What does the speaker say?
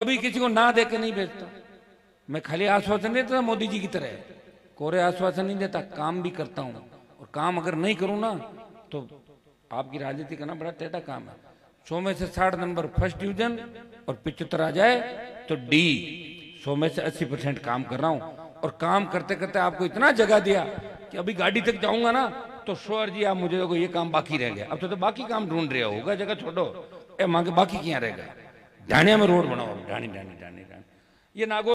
कभी किसी को ना दे के नहीं भेजता। मैं खाली आश्वासन देता मोदी जी की तरह। कोरे आश्वासन नहीं देता काम भी करता हूँ। और काम अगर नहीं करूँ ना तो आपकी राजनीति करना बड़ा टेढ़ा काम है। सौ में से साठ नंबर फ़र्स्ट डिवीज़न और पिछहत्तर आ जाए तो डी सौ में से अस्सी परसेंट काम कर रहा हूँ। और काम करते करते आपको इतना जगह दिया कि अभी गाड़ी तक जाऊँगा ना तो श्योर जी आप मुझे देखो ये काम बाकी रह गया। अब तो, तो बाकी काम ढूंढ रहे होगा जगह छोड़ो। ए मांगे बाकी क्या रहेगा? ढाणिया में रोड बनाओ ढाणी ढाणी ढाणी ढाणी ये नागो